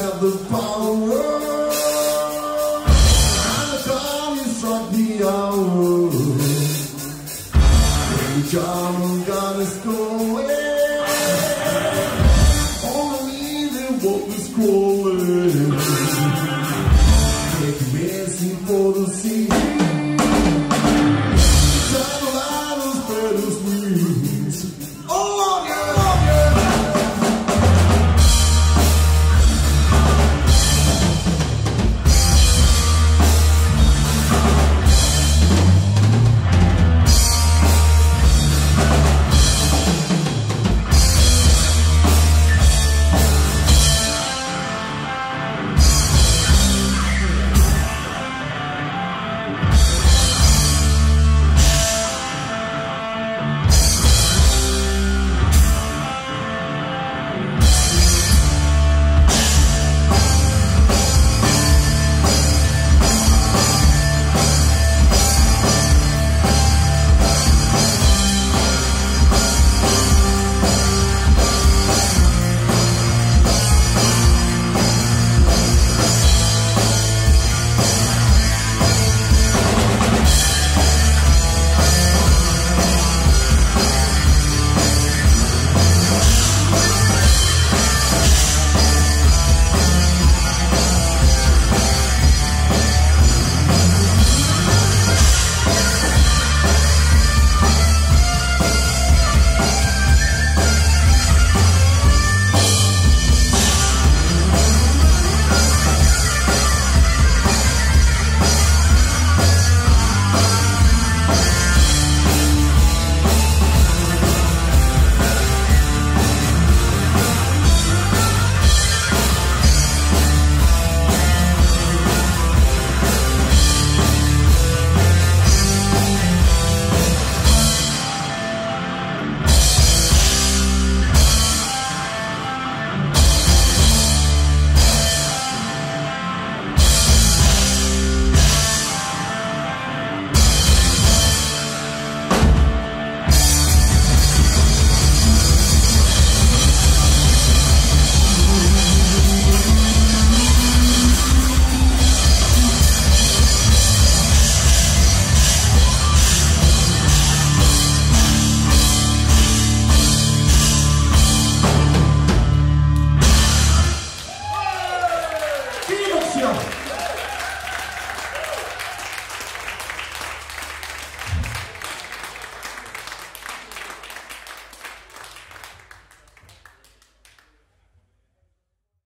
have the power.